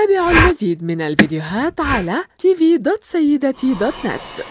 تابعوا المزيد من الفيديوهات على tv.sayedati.net